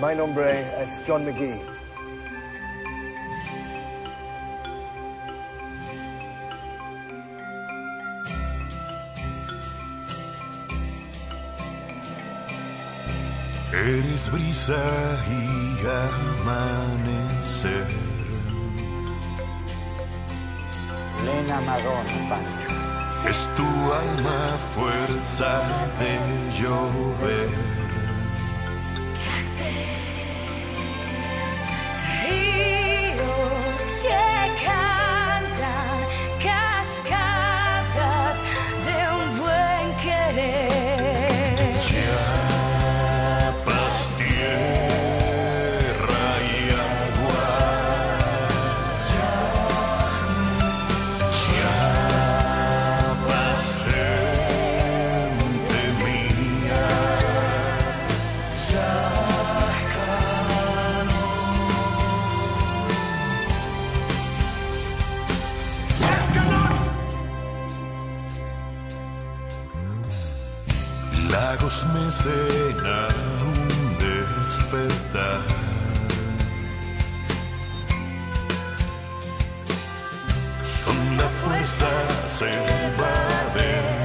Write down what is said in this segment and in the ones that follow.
Mi nombre es John McGee. Eres brisa y amanecer. Lena Madonna, Pancho. Es tu alma fuerza de llover. Lagos mecena un despertar. Son la fuerza selva del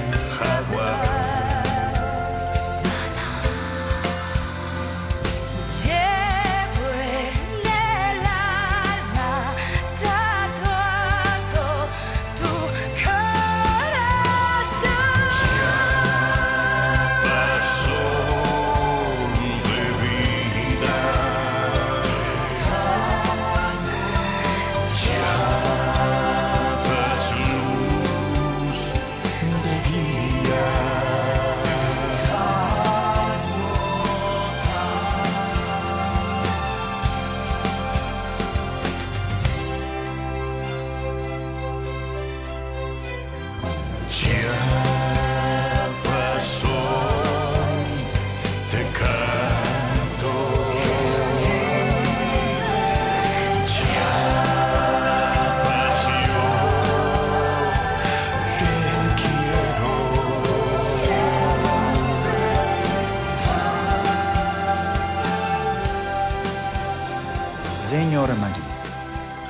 Señor Magui,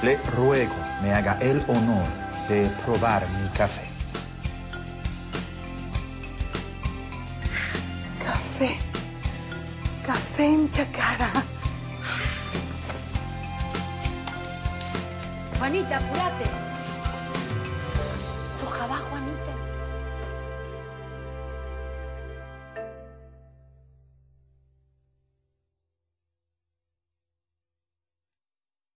le ruego me haga el honor de probar mi café. Café. Café en Chacara. Juanita, apúrate.